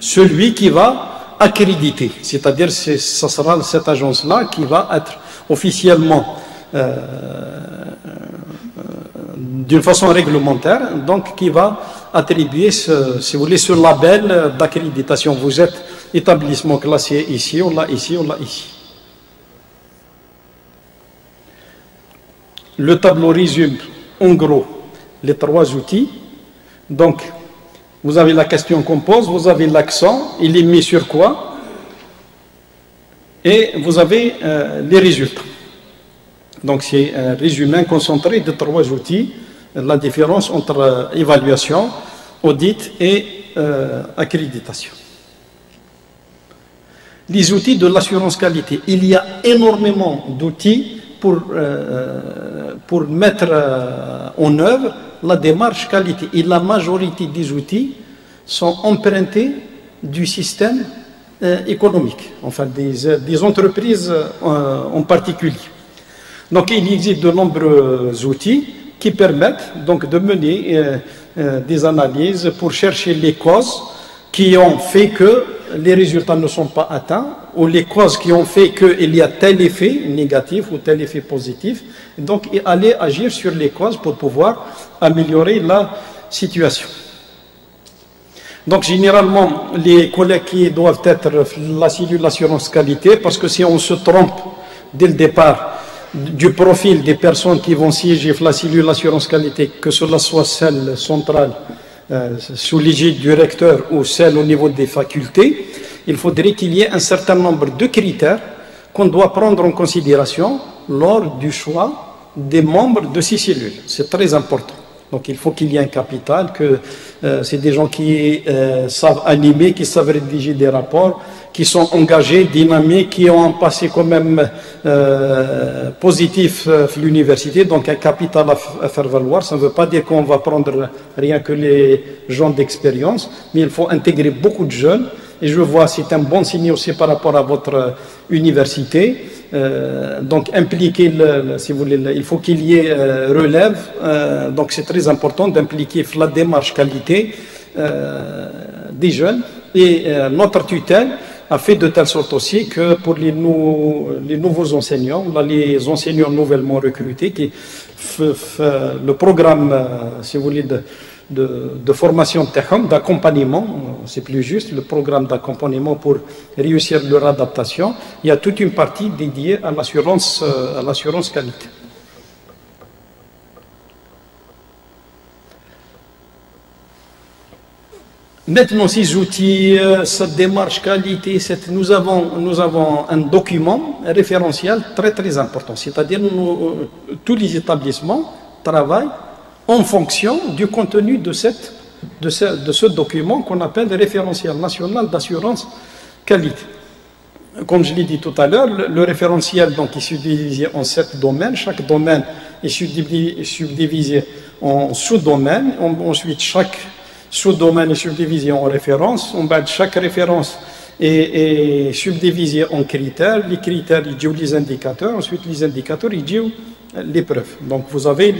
A: celui qui va accréditer. C'est-à-dire, ce sera cette agence-là qui va être officiellement euh, d'une façon réglementaire, donc qui va attribuer, ce, si vous voulez, ce label d'accréditation. Vous êtes établissement classé ici, on l'a ici, on l'a ici. Le tableau résume en gros les trois outils. Donc, vous avez la question qu'on pose, vous avez l'accent, il est mis sur quoi? Et vous avez euh, les résultats. Donc c'est un résumé concentré de trois outils, la différence entre euh, évaluation, audit et euh, accréditation. Les outils de l'assurance qualité. Il y a énormément d'outils pour, euh, pour mettre en œuvre la démarche qualité. Et la majorité des outils sont empruntés du système économique, enfin des, des entreprises en particulier. Donc il existe de nombreux outils qui permettent donc de mener euh, euh, des analyses pour chercher les causes qui ont fait que les résultats ne sont pas atteints ou les causes qui ont fait qu'il y a tel effet négatif ou tel effet positif. Donc aller agir sur les causes pour pouvoir améliorer la situation. Donc généralement, les collègues qui doivent être la cellule d'assurance qualité, parce que si on se trompe dès le départ, du profil des personnes qui vont siéger la cellule d'assurance qualité, que cela soit celle centrale euh, sous l'égide du recteur ou celle au niveau des facultés, il faudrait qu'il y ait un certain nombre de critères qu'on doit prendre en considération lors du choix des membres de ces cellules. C'est très important. Donc il faut qu'il y ait un capital, que euh, c'est des gens qui euh, savent animer, qui savent rédiger des rapports, qui sont engagés, dynamiques, qui ont un passé quand même euh, positif à l'université, donc un capital à, faire valoir. Ça ne veut pas dire qu'on va prendre rien que les gens d'expérience, mais il faut intégrer beaucoup de jeunes et je vois c'est un bon signe aussi par rapport à votre université. donc impliquer, le, si vous voulez, il faut qu'il y ait relève. donc c'est très important d'impliquer la démarche qualité des jeunes et notre tutelle a fait de telle sorte aussi que pour les, nouveaux enseignants, les enseignants nouvellement recrutés, qui, le programme, euh, si vous voulez, de, de, formation d'accompagnement, c'est plus juste, le programme d'accompagnement pour réussir leur adaptation, il y a toute une partie dédiée à l'assurance euh, qualité. Maintenant, ces outils, euh, cette démarche qualité, nous, avons, nous avons un document référentiel très très important. C'est-à-dire euh, tous les établissements travaillent en fonction du contenu de, cette, de, ce, document qu'on appelle le référentiel national d'assurance qualité. Comme je l'ai dit tout à l'heure, le, référentiel donc, est subdivisé en sept domaines. Chaque domaine est subdivisé en sous-domaines. Ensuite, chaque sous-domaine et subdivisé en références. On bat chaque référence est, subdivisée en critères. Les critères, ils les indicateurs. Ensuite, les indicateurs, ils preuves. Donc, vous avez,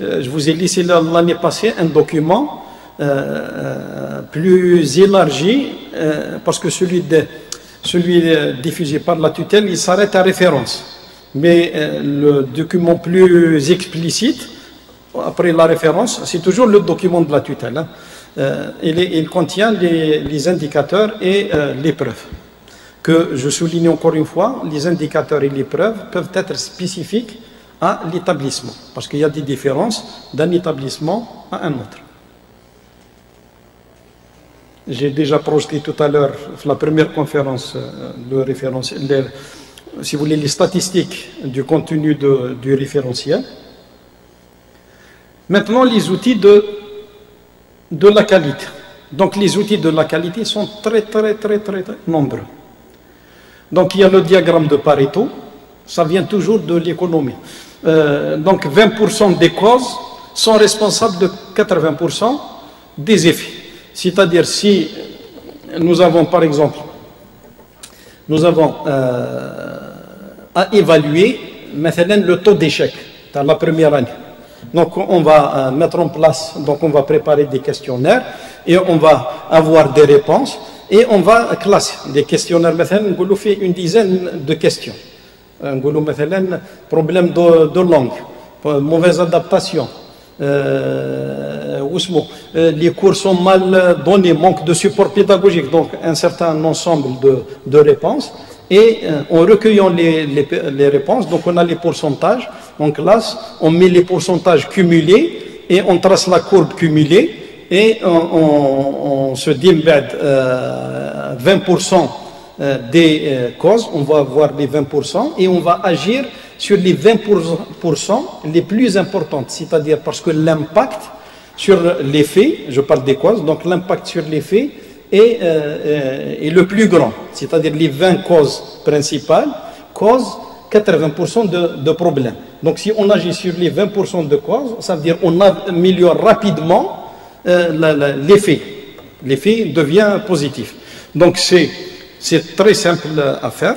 A: euh, je vous ai laissé l'année passée un document euh, euh, plus élargi parce que celui, de, celui diffusé par la tutelle, il s'arrête à référence. Mais le document plus explicite, après la référence, c'est toujours le document de la tutelle. Hein. Il, contient les, indicateurs et les preuves. Que je souligne encore une fois, les indicateurs et les preuves peuvent être spécifiques à l'établissement, parce qu'il y a des différences d'un établissement à un autre. J'ai déjà projeté tout à l'heure la première conférence euh, référentiel, si vous voulez, les statistiques du contenu du référentiel. Maintenant, les outils de de la qualité. Donc les outils de la qualité sont très très très très, très nombreux. Donc il y a le diagramme de Pareto, ça vient toujours de l'économie. Euh, donc 20% des causes sont responsables de 80% des effets. C'est-à-dire si nous avons par exemple, nous avons euh, à évaluer maintenant le taux d'échec dans la première année. Donc on va euh, mettre en place, donc on va préparer des questionnaires et on va avoir des réponses et on va classer des questionnaires. Maintenant, on fait une dizaine de questions. On مثلا problème de, de langue, mauvaise adaptation, euh, euh, les cours sont mal donnés, manque de support pédagogique, donc un certain ensemble de, de réponses. Et euh, en recueillant les, les, réponses, donc on a les pourcentages en classe, on met les pourcentages cumulés et on trace la courbe cumulée et on, se dit 20% euh, euh, des causes, on va avoir les 20% et on va agir sur les 20% les plus importantes, c'est-à-dire parce que l'impact sur les faits, je parle des causes, donc l'impact sur les faits est, euh, le plus grand, c'est-à-dire les 20 causes principales causent 80% de, problèmes. Donc si on agit sur les 20% de causes, ça veut dire qu'on améliore rapidement euh, l'effet. L'effet devient positif. Donc c'est très simple à faire.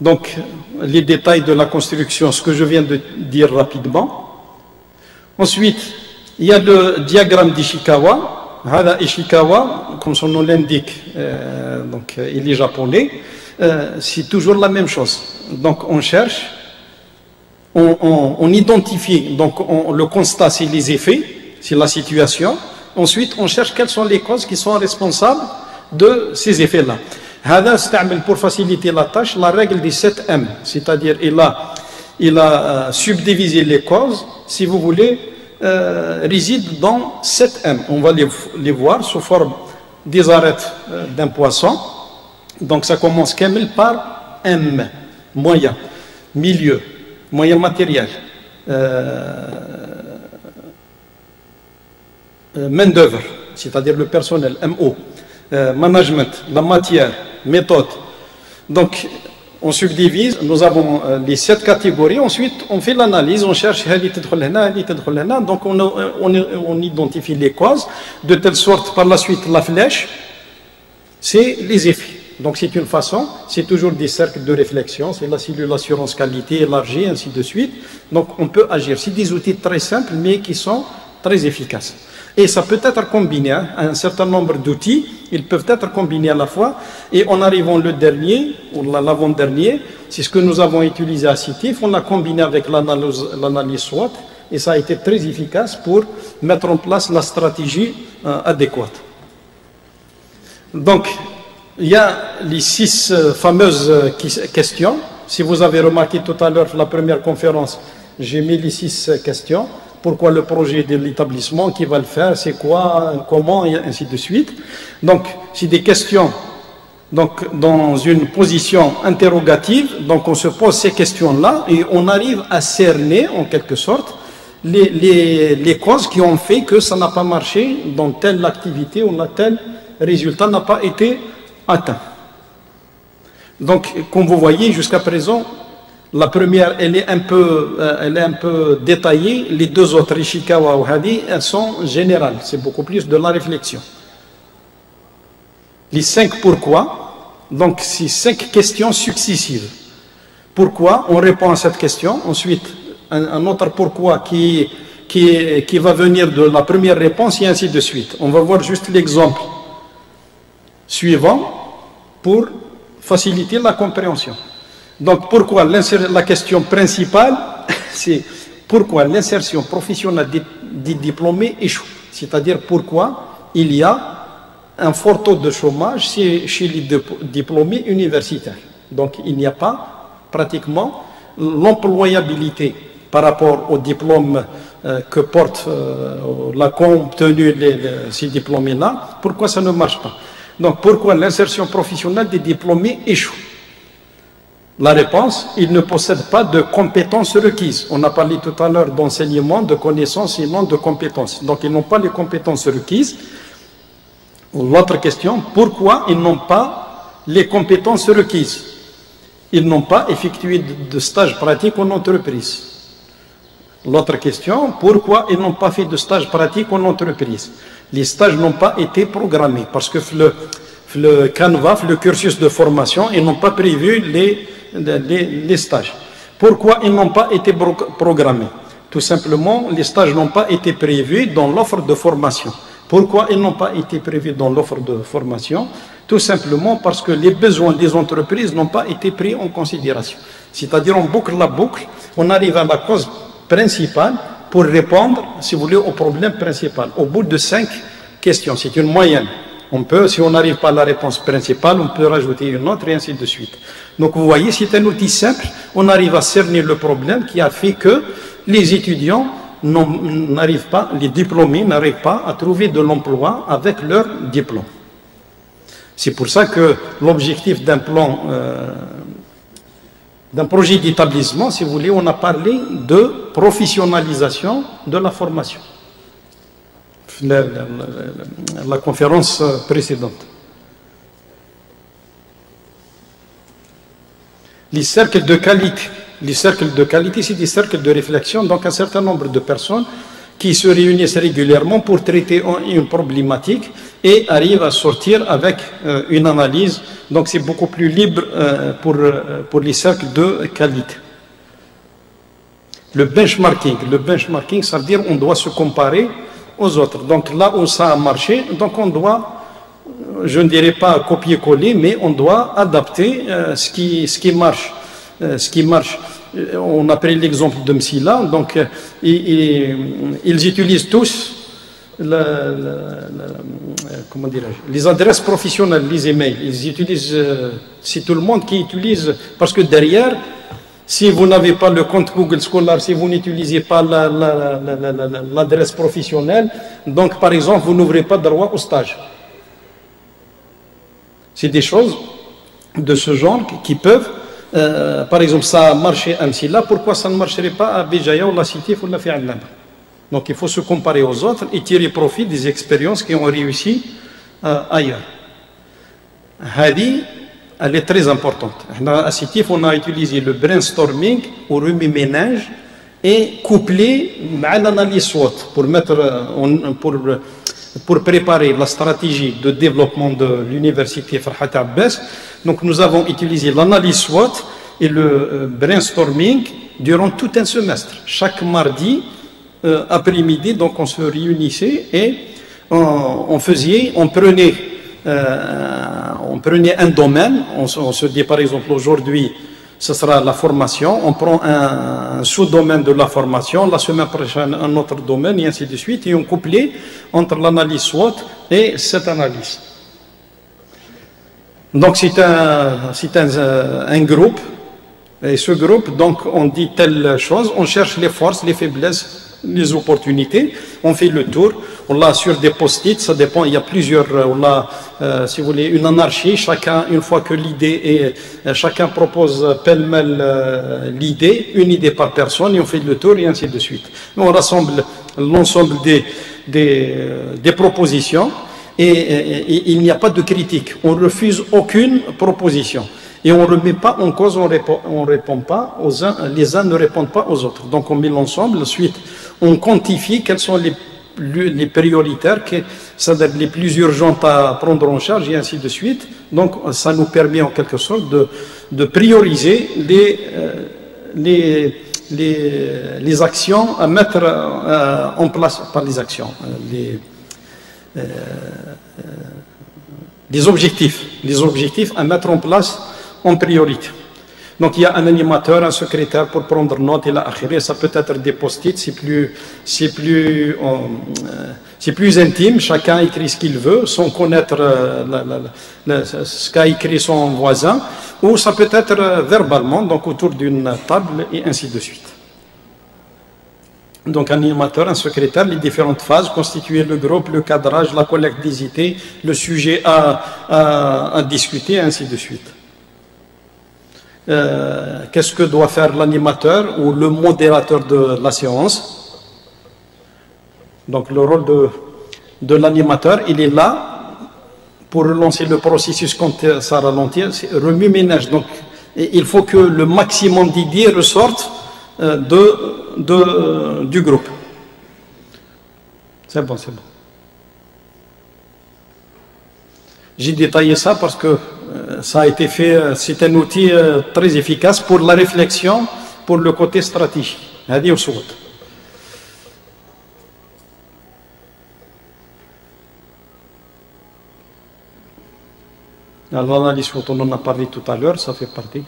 A: Donc les détails de la construction, ce que je viens de dire rapidement. Ensuite, il y a le diagramme d'Ishikawa. Hada Ishikawa, comme son nom l'indique, euh, donc euh, il est japonais. Euh, c'est toujours la même chose. Donc on cherche, on, identifie, donc le constat c'est les effets, c'est la situation. Ensuite on cherche quelles sont les causes qui sont responsables de ces effets-là. Hada pour faciliter la tâche, la règle des 7M, c'est-à-dire il a, il a subdivisé les causes, si vous voulez, euh, réside dans 7 M. On va les, voir sous forme des arêtes euh, d'un poisson. Donc ça commence Kamel par M, moyen, milieu, moyen matériel, euh, main-d'œuvre, c'est-à-dire le personnel, MO, management, la matière, méthode. Donc on subdivise, nous avons euh, les sept catégories, ensuite on fait l'analyse, on cherche donc on, on, on, identifie les causes, de telle sorte par la suite la flèche, c'est les effets. Donc c'est une façon, c'est toujours des cercles de réflexion, c'est la cellule assurance qualité élargie, ainsi de suite. Donc on peut agir. C'est des outils très simples mais qui sont très efficaces. Et ça peut être combiné, hein, un certain nombre d'outils, ils peuvent être combinés à la fois. Et en arrivant le dernier, ou l'avant-dernier, c'est ce que nous avons utilisé à CITIF, on l'a combiné avec l'analyse SWOT, et ça a été très efficace pour mettre en place la stratégie euh, adéquate. Donc, il y a les six euh, fameuses euh, questions. Si vous avez remarqué tout à l'heure, la première conférence, j'ai mis les six questions pourquoi le projet de l'établissement, qui va le faire, c'est quoi, comment, et ainsi de suite. Donc, c'est des questions donc, dans une position interrogative, donc on se pose ces questions-là et on arrive à cerner, en quelque sorte, les, les, les, causes qui ont fait que ça n'a pas marché dans telle activité ou tel résultat n'a pas été atteint. Donc, comme vous voyez, jusqu'à présent, la première, elle est un peu, euh, elle est un peu détaillée. Les deux autres, Ishikawa ou Hadi, elles sont générales. C'est beaucoup plus de la réflexion. Les cinq pourquoi, donc c'est cinq questions successives. Pourquoi On répond à cette question? Ensuite, un, autre pourquoi qui va venir de la première réponse et ainsi de suite. On va voir juste l'exemple suivant pour faciliter la compréhension. Donc pourquoi la question principale, c'est pourquoi l'insertion professionnelle des, diplômés échoue. C'est-à-dire pourquoi il y a un fort taux de chômage chez les diplômés universitaires. Donc il n'y a pas pratiquement l'employabilité par rapport aux diplômes euh, que portent euh, la obtenu ces diplômés-là. Pourquoi ça ne marche pas? Donc pourquoi l'insertion professionnelle des diplômés échoue? La réponse, ils ne possèdent pas de compétences requises. On a parlé tout à l'heure d'enseignement, de connaissances et non de compétences. Donc ils n'ont pas les compétences requises. L'autre question, pourquoi ils n'ont pas les compétences requises? Ils n'ont pas effectué de stage pratique en entreprise. L'autre question, pourquoi ils n'ont pas fait de stage pratique en entreprise? Les stages n'ont pas été programmés parce que le, le le cursus de formation, ils n'ont pas prévu les les, stages. Pourquoi ils n'ont pas été programmés? Tout simplement, les stages n'ont pas été prévus dans l'offre de formation. Pourquoi ils n'ont pas été prévus dans l'offre de formation? Tout simplement parce que les besoins des entreprises n'ont pas été pris en considération. C'est-à-dire, on boucle la boucle, on arrive à la cause principale pour répondre, si vous voulez, au problème principal. Au bout de cinq questions, c'est une moyenne. On peut, si on n'arrive pas à la réponse principale, on peut rajouter une autre et ainsi de suite. Donc vous voyez, c'est un outil simple. On arrive à cerner le problème qui a fait que les étudiants n'arrivent pas, les diplômés n'arrivent pas à trouver de l'emploi avec leur diplôme. C'est pour ça que l'objectif d'un plan, euh, d'un projet d'établissement, si vous voulez, on a parlé de professionnalisation de la formation la, conférence précédente. Les cercles de qualité. Les cercles de qualité, c'est des cercles de réflexion, donc un certain nombre de personnes qui se réunissent régulièrement pour traiter une problématique et arrivent à sortir avec euh, une analyse. Donc c'est beaucoup plus libre euh, pour, euh, pour les cercles de qualité. Le benchmarking. Le benchmarking, ça veut dire on doit se comparer autres. Donc là où ça a marché, donc on doit, je ne dirais pas copier-coller, mais on doit adapter euh, ce, qui, ce qui marche. Euh, ce qui marche. Euh, on a pris l'exemple de Msila, donc ils, ils utilisent tous les adresses professionnelles, les emails. Ils utilisent, c'est tout le monde qui utilise, parce que derrière, si vous n'avez pas le compte Google Scholar, si vous n'utilisez pas l'adresse professionnelle, donc par exemple, vous n'ouvrez pas droit au stage. C'est des choses de ce genre qui peuvent, euh, par exemple, ça a marché à là, pourquoi ça ne marcherait pas à Béjaïa ou la Cité ou la Donc il faut se comparer aux autres et tirer profit des expériences qui ont réussi euh, ailleurs. Hadi, elle est très importante. À CITIF, on a utilisé le brainstorming ou remue-ménage et couplé à l'analyse SWOT pour, mettre, pour, pour préparer la stratégie de développement de l'université Farhat Abbas. Donc nous avons utilisé l'analyse SWOT et le euh, brainstorming durant tout un semestre. Chaque mardi euh, après-midi, donc on se réunissait et on, faisait, on prenait, euh, on prenait un domaine, on, se dit par exemple aujourd'hui, ce sera la formation, on prend un, sous-domaine de la formation, la semaine prochaine un autre domaine, et ainsi de suite, et on couplait entre l'analyse SWOT et cette analyse. Donc c'est un, un, un groupe, et ce groupe, donc on dit telle chose, on cherche les forces, les faiblesses les opportunités, on fait le tour, on l'a sur des post-it, ça dépend, il y a plusieurs, on a, euh, si vous voulez, une anarchie, chacun, une fois que l'idée est, euh, chacun propose pêle-mêle euh, l'idée, une idée par personne, et on fait le tour, et ainsi de suite. on rassemble l'ensemble des, propositions, et, il n'y a pas de critique, on refuse aucune proposition. Et on ne remet pas en cause, on répond, on répond pas aux uns, les uns ne répondent pas aux autres. Donc on met l'ensemble, ensuite on quantifie quelles sont les, les prioritaires, c'est-à-dire les plus urgentes à prendre en charge et ainsi de suite. Donc ça nous permet en quelque sorte de, de prioriser les, euh, les, les, les, actions à mettre euh, en place, par les actions, euh, les, les objectifs, les objectifs à mettre en place en priorité. Donc il y a un animateur, un secrétaire pour prendre note et là, ça peut être des post-it, c'est plus, plus, euh, c'est plus intime, chacun écrit ce qu'il veut sans connaître euh, ce qu'a écrit son voisin, ou ça peut être euh, verbalement, donc autour d'une table et ainsi de suite. Donc un animateur, un secrétaire, les différentes phases, constituer le groupe, le cadrage, la idées, le sujet à, à, à discuter, ainsi de suite. Euh, qu'est-ce que doit faire l'animateur ou le modérateur de la séance? Donc le rôle de, l'animateur, il est là pour relancer le processus quand ça ralentit, remue-ménage. Donc il faut que le maximum d'idées ressortent euh, de, du groupe. C'est bon, c'est bon. J'ai détaillé ça parce que ça a été fait, euh, c'est un outil euh, très efficace pour la réflexion, pour le côté stratégique. هذه وصوت. L'analyse on en a parlé tout à l'heure, ça fait partie.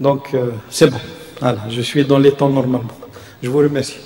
A: Donc, c'est bon. Voilà, je suis dans les temps normalement. Je vous remercie.